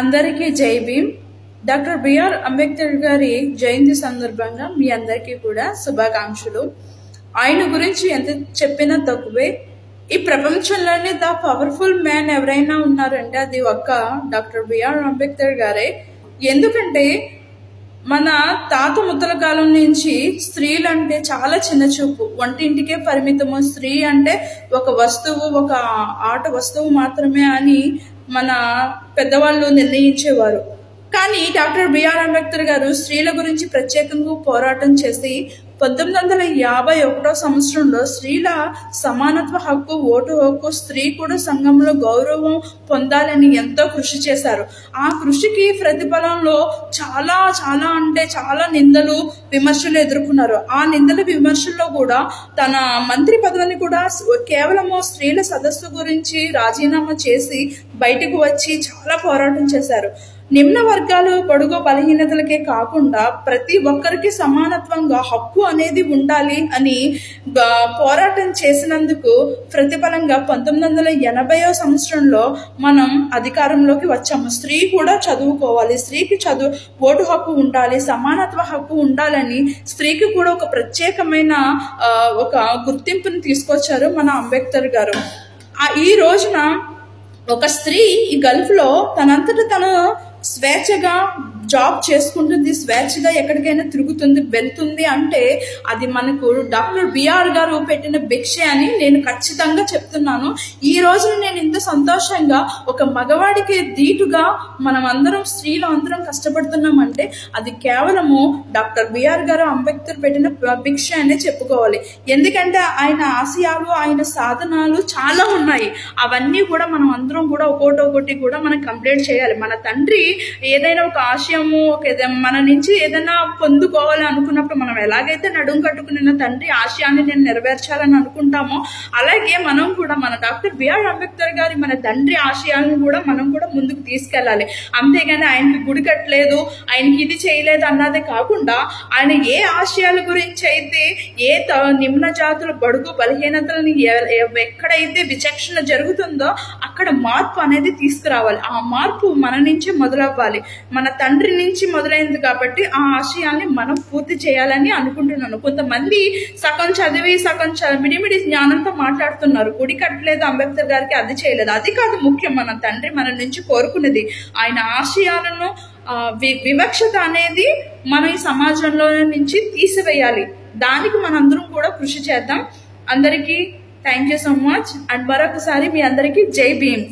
అందరికీ జై Bhim. Doctor BR Ambedkar గారి జయంతి సందర్భంగా మీ అందరికీ కూడా శుభాకాంక్షలు. ఆయన గురించి ఎంత చెప్పినా తక్కువే. ఈ ప్రపంచంలోనే ద పవర్ఫుల్ మ్యాన్ ఎవరైనా ఉన్నారంటే అది ఒక్క డాక్టర్ బిఆర్ అంబేద్కర్ గారే. ఎందుకంటే మన తాత ముత్తల కాలం నుంచి స్త్రీలు అంటే చాలా చిన్న చూపు. వంటింటికే పరిమితము. స్త్రీ అంటే ఒక వస్తువు ఒక ఆట వస్తువు మాత్రమే అని మన పెద్దవాళ్ళు నిర్ణయించేవారు. కానీ డాక్టర్ బిఆర్ అంబేద్కర్ గారు స్త్రీల గురించి ప్రత్యేకంగా పోరాటం చేసి పంతొమ్మిది వందల యాభై ఒకటో సంవత్సరంలో స్త్రీల సమానత్వ హక్కు ఓటు హక్కు స్త్రీ కూడా సంఘంలో గౌరవం పొందాలని ఎంతో కృషి చేశారు. ఆ కృషికి ప్రతిఫలంలో చాలా చాలా అంటే చాలా నిందలు విమర్శలు ఎదుర్కొన్నారు. ఆ నిందల విమర్శల్లో కూడా తన మంత్రి పదవిని కూడా కేవలము స్త్రీల సదస్సు గురించి రాజీనామా చేసి బయటకు వచ్చి చాలా పోరాటం చేశారు. నిమ్న వర్గాలు పొడుగు బలహీనతలకే కాకుండా ప్రతి ఒక్కరికి సమానత్వంగా హక్కు అనేది ఉండాలి అని పోరాటం చేసినందుకు ప్రతిఫలంగా పంతొమ్మిది వందల ఎనభైవ సంవత్సరంలో మనం అధికారంలోకి వచ్చాము. స్త్రీ కూడా చదువుకోవాలి. స్త్రీకి చదువు ఓటు హక్కు ఉండాలి సమానత్వ హక్కు ఉండాలని స్త్రీకి కూడా ఒక ప్రత్యేకమైన ఒక గుర్తింపుని తీసుకొచ్చారు మన అంబేద్కర్ గారు. ఈ రోజున ఒక స్త్రీ ఈ గల్ఫ్లో తనంతట తను స్వేచ్ఛగా జాబ్ చేసుకుంటుంది స్వేచ్ఛగా ఎక్కడికైనా తిరుగుతుంది వెళ్తుంది అంటే అది మనకు డాక్టర్ బిఆర్ గారు పెట్టిన భిక్ష అని నేను ఖచ్చితంగా చెప్తున్నాను. ఈ రోజు నేను ఇంత సంతోషంగా ఒక మగవాడికి ధీటుగా మనం అందరం స్త్రీలు అందరం కష్టపడుతున్నామంటే అది కేవలము డాక్టర్ బిఆర్ గారు అంబేద్కర్ పెట్టిన భిక్ష అనే చెప్పుకోవాలి. ఎందుకంటే ఆయన ఆశయాలు ఆయన సాధనాలు చాలా ఉన్నాయి. అవన్నీ కూడా మనం అందరం కూడా ఒకటి ఒకటి కూడా మనం కంప్లీట్ చేయాలి. మన తండ్రి ఏదైనా ఒక ఆశయం ఒక మన నుంచి ఏదైనా పొందుకోవాలి అనుకున్నప్పుడు మనం ఎలాగైతే నడుం కట్టుకున్న తండ్రి ఆశయాన్ని నేను నెరవేర్చాలని అనుకుంటామో అలాగే మనం కూడా మన డాక్టర్ బిఆర్ అంబేద్కర్ గారి మన తండ్రి ఆశయాలను కూడా మనం కూడా ముందుకు తీసుకెళ్ళాలి. అంతేగాని ఆయనకి గుడి కట్టలేదు ఆయనకి ఇది చేయలేదు అన్నదే కాకుండా ఆయన ఏ ఆశయాల గురించి అయితే ఏ త- నిమ్న జాతుల బడుగు బలహీనతలని ఎక్కడైతే విచక్షణ జరుగుతుందో అక్కడ మార్పు అనేది తీసుకురావాలి. ఆ మార్పు మన నుంచే మొదలవ్వాలి. మన తండ్రి నుంచి మొదలైంది కాబట్టి ఆ ఆశయాన్ని మనం పూర్తి చేయాలని అనుకుంటున్నాను. కొంతమంది సగం చదివి సగం చ- మిడిమిడి జ్ఞానంతో మాట్లాడుతున్నారు. గుడి కట్టలేదు అంబేద్కర్ గారికి అది చేయలేదు. అది కాదు ముఖ్యం. మన తండ్రి మన నుంచి కోరుకున్నది. ఆయన ఆశయాలను వి- వివక్షత అనేది మనం ఈ సమాజంలో నుంచి తీసివేయాలి. దానికి మనందరం కూడా కృషి చేద్దాం. అందరికీ thank you so much and మరొకసారి మీ అందరికీ జై భీమ్.